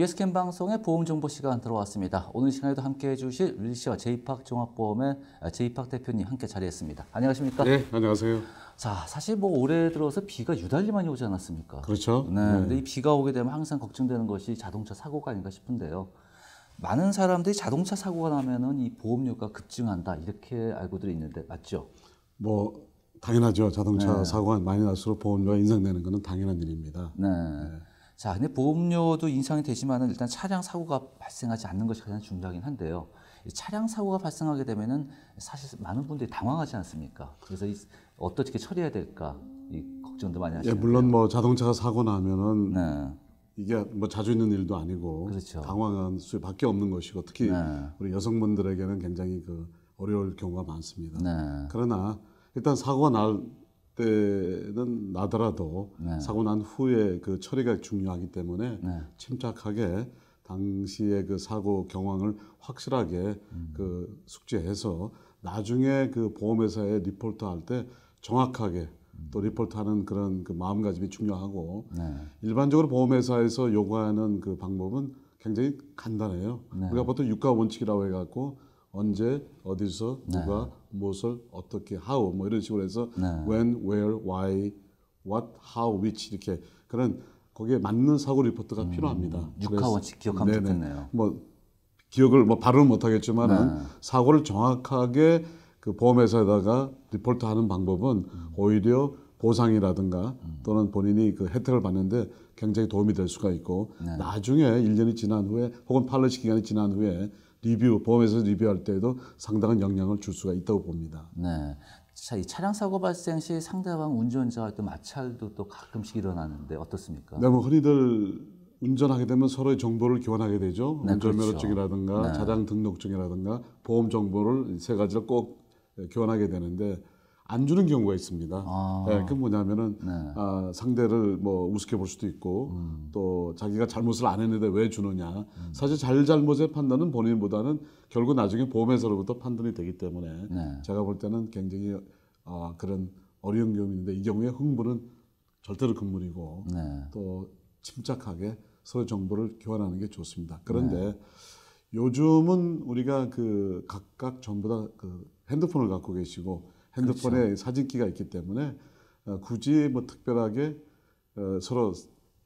유에스캠 방송의 보험 정보 시간 들어왔습니다. 오늘 시간에도 함께 해 주실 윌시와 제이팍 종합보험의 제이팍 대표님 함께 자리했습니다. 안녕하십니까? 네, 안녕하세요. 자, 사실 뭐 올해 들어서 비가 유달리 많이 오지 않았습니까? 그렇죠. 네. 근데 이 비가 오게 되면 항상 걱정되는 것이 자동차 사고가 아닌가 싶은데요. 많은 사람들이 자동차 사고가 나면은 이 보험료가 급증한다 이렇게 알고들 있는데 맞죠? 뭐 당연하죠. 자동차 네. 사고가 많이 날수록 보험료가 인상되는 것은 당연한 일입니다. 네. 자, 근데 보험료도 인상이 되지만은 일단 차량 사고가 발생하지 않는 것이 가장 중요하긴 한데요. 이 차량 사고가 발생하게 되면은 사실 많은 분들이 당황하지 않습니까? 그래서 이 어떻게 처리해야 될까 이 걱정도 많이 예, 하시는. 물론 뭐 자동차가 사고 나면은 네. 이게 뭐 자주 있는 일도 아니고 그렇죠. 당황한 수밖에 없는 것이고 특히 네. 우리 여성분들에게는 굉장히 그 어려울 경우가 많습니다. 네. 그러나 일단 사고가 날 때는 나더라도 네. 사고 난 후에 그 처리가 중요하기 때문에 네. 침착하게 당시의 그 사고 경황을 확실하게 음. 그 숙지해서 나중에 그 보험회사에 리포트 할 때 정확하게 또 리포트하는 그런 그 마음가짐이 중요하고 네. 일반적으로 보험회사에서 요구하는 그 방법은 굉장히 간단해요. 네. 우리가 보통 유가 원칙이라고 해갖고 언제 어디서 네. 누가 무엇을 어떻게 how 뭐 이런 식으로 해서 네. when, where, why, what, how, which 이렇게 그런 거기에 맞는 사고 리포트가 필요합니다. 음, 육하 그래서- 원칙 기억하면 네네. 좋겠네요. 뭐 기억을 뭐 발음을 못하겠지만은 네. 사고를 정확하게 그 보험회사에다가 리포트하는 방법은 음. 오히려 보상이라든가 또는 본인이 그 혜택을 받는데 굉장히 도움이 될 수가 있고 네. 나중에 1년이 지난 후에 혹은 팔러시 기간이 지난 후에 리뷰 보험회사 리뷰할 때에도 상당한 영향을 줄 수가 있다고 봅니다. 네. 자, 이 차량 사고 발생 시 상대방 운전자와 또 마찰도 또 가끔씩 일어나는데 어떻습니까? 네, 뭐 흔히들 운전하게 되면 서로의 정보를 교환하게 되죠. 네, 운전면허증이라든가 그렇죠. 차량 등록증이라든가 보험 정보를 세 가지를 꼭 교환하게 되는데 안 주는 경우가 있습니다. 아. 네, 그 뭐냐면은 네. 아, 상대를 뭐 우습게 볼 수도 있고 음. 또 자기가 잘못을 안 했는데 왜 주느냐. 사실 잘잘못의 판단은 본인보다는 결국 나중에 보험회사로부터 판단이 되기 때문에 네. 제가 볼 때는 굉장히 아, 그런 어려운 경우인데 이 경우에 흥분은 절대로 금물이고 네. 또 침착하게 서로 정보를 교환하는 게 좋습니다. 그런데 네. 요즘은 우리가 그 각각 전부 다 그 핸드폰을 갖고 계시고 핸드폰에 그렇죠. 사진기가 있기 때문에 어, 굳이 뭐 특별하게 어, 서로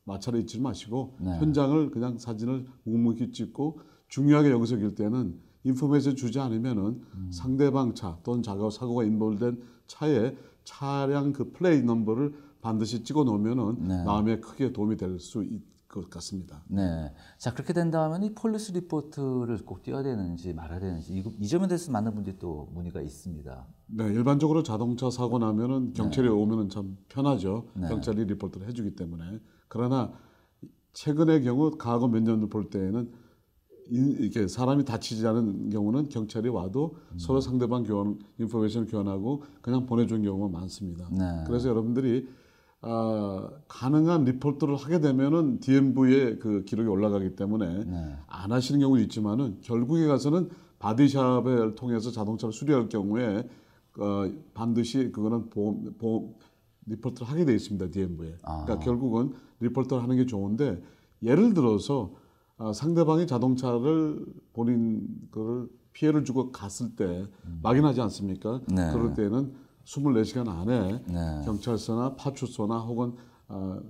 마찰이 있지 마시고 네. 현장을 그냥 사진을 묵묵히 찍고 중요하게 여기서 길 때는 information 주지 않으면은 음. 상대방 차 또는 자가 사고가 involve된 차에 차량 그 plate number를 반드시 찍어 놓으면은 네. 나중에 크게 도움이 될수 있을 것 같습니다. 네. 자, 그렇게 된다면 이 police report를 꼭 띄어야 되는지 말아야 되는지 이, 이 점에 대해서 많은 분들이 또 문의가 있습니다. 네, 일반적으로 자동차 사고 나면은 경찰이 오면은 참 편하죠. 네. 경찰이 리포트를 해주기 때문에. 그러나 최근의 경우 과거 몇 년을 볼 때에는 인- 이렇게 사람이 다치지 않은 경우는 경찰이 와도 음. 서로 상대방 교환, information을 교환하고 그냥 보내준 경우가 많습니다. 네. 그래서 여러분들이 아, 가능한 리포트를 하게 되면은 DMV에 그 기록이 올라가기 때문에 네. 안 하시는 경우도 있지만은 결국에 가서는 body shop을 통해서 자동차를 수리할 경우에 어, 반드시 그거는 보험, 보험 리포트를 하게 돼 있습니다 DMV에. 아. 그러니까 결국은 리포트를 하는 게 좋은데 예를 들어서 아, 상대방이 자동차를 본인 그를 피해를 주고 갔을 때 막인하지 않습니까? 네. 그럴 때는 24시간 안에 네. 경찰서나 파출소나 혹은 어,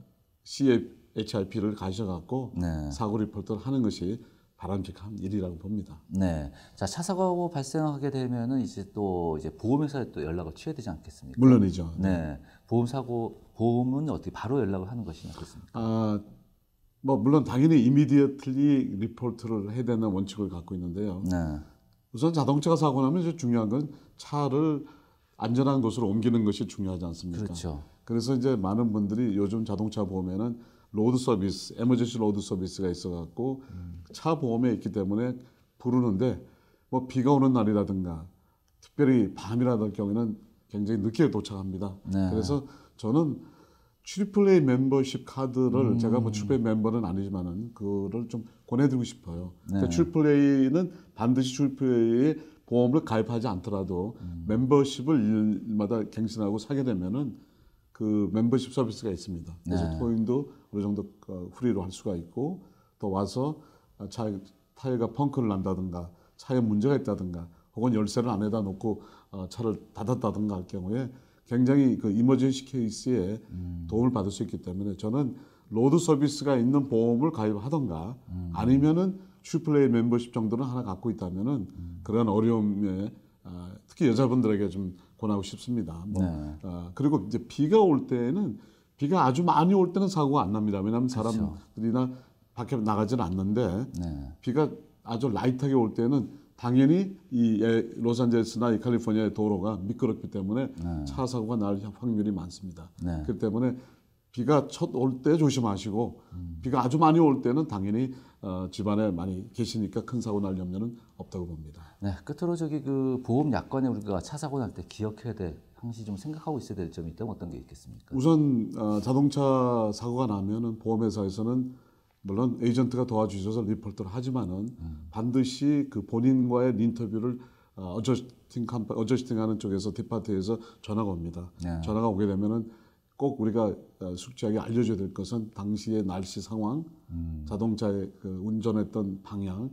CHP를 가셔갖고 네. 사고 리포트를 하는 것이 바람직한 일이라고 봅니다. 네. 자, 차 사고 발생하게 되면은 이제 또 이제 보험회사에 또 연락을 취해야 되지 않겠습니까? 물론이죠. 네. 보험 사고 보험은 어떻게 바로 연락을 하는 것이 낫겠습니까? 아, 뭐 물론 당연히 immediately 리포트를 해야 되는 원칙을 갖고 있는데요. 네. 우선 자동차가 사고 나면 이제 중요한 건 차를 안전한 곳으로 옮기는 것이 중요하지 않습니까? 그렇죠. 그래서 이제 많은 분들이 요즘 자동차 보면은 road service, emergency road service가 있어갖고 차 보험에 있기 때문에 부르는데 뭐 비가 오는 날이라든가 특별히 밤이라든 경우에는 굉장히 늦게 도착합니다. 네. 그래서 저는 Triple A 멤버십 카드를 제가 뭐 A 멤버는 아니지만은 그거를 좀 권해드리고 싶어요. 그러니까 Triple A는 반드시 Triple A에 보험을 가입하지 않더라도 멤버십을 일 년마다 갱신하고 사게 되면은 그 멤버십 서비스가 있습니다. 그래서 네. towing도 어느 정도 어, free로 할 수가 있고 또 와서 아, 차 타이어가 펑크를 난다든가 차에 문제가 있다든가 혹은 열쇠를 안에다 놓고 어, 차를 닫았다든가 할 경우에 굉장히 그 이머전시 케이스에 도움을 받을 수 있기 때문에 저는 road service가 있는 보험을 가입하던가 아니면은 Triple A 멤버십 정도는 하나 갖고 있다면은 그런 어려움에 아, 특히 여자분들에게 좀 권하고 싶습니다. 뭐, 네. 아, 그리고 이제 비가 올 때는 비가 아주 많이 올 때는 사고가 안 납니다. 왜냐하면 사람들이나 밖에 나가지는 않는데 네. 비가 아주 라이트하게 올 때는 당연히 이 예, 로스앤젤레스나 이 캘리포니아의 도로가 미끄럽기 때문에 차 사고가 날 확률이 많습니다. 네. 그렇기 때문에 비가 첫 올 때 조심하시고 비가 아주 많이 올 때는 당연히 어, 집안에 많이 계시니까 큰 사고 날 염려는 없다고 봅니다. 네, 끝으로 저기 그 보험 약관에 우리가 차 사고 날 때 기억해야 될 항시 좀 생각하고 있어야 될 점이 있다면 어떤 게 있겠습니까? 우선 어, 자동차 사고가 나면은 보험회사에서는 물론 에이전트가 도와주셔서 리포트를 하지만은 반드시 그 본인과의 인터뷰를 어, adjusting compa- adjusting하는 쪽에서 depart에서 전화가 옵니다. 네. 전화가 오게 되면은 꼭 우리가 어, 숙지하게 알려줘야 될 것은 당시의 날씨 상황, 자동차의 그 운전했던 방향,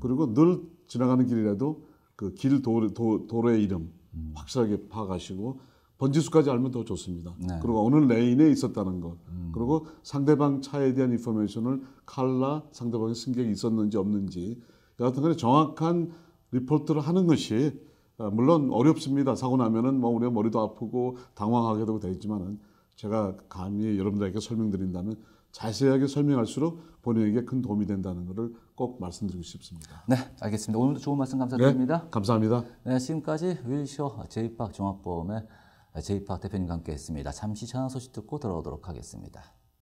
그리고 늘 지나가는 길이라도 그 길 도로, 도, 도로의 이름 확실하게 파악하시고 번지수까지 알면 더 좋습니다. 네. 그리고 어느 lane에 있었다는 것, 그리고 상대방 차에 대한 information을 칼라 상대방의 승객이 있었는지 없는지 여하튼 간에 정확한 리포트를 하는 것이 어, 물론 어렵습니다. 사고 나면은 뭐 우리가 머리도 아프고 당황하게 되고 되겠지만은 제가 감히 여러분들에게 설명드린다면 자세하게 설명할수록 본인에게 큰 도움이 된다는 것을 꼭 말씀드리고 싶습니다. 네, 알겠습니다. 오늘도 좋은 말씀 감사드립니다. 감사합니다. 네, 지금까지 윌쇼 제이팍 종합보험의 제이팍 대표님과 함께했습니다. 잠시 전화 소식 듣고 돌아오도록 하겠습니다.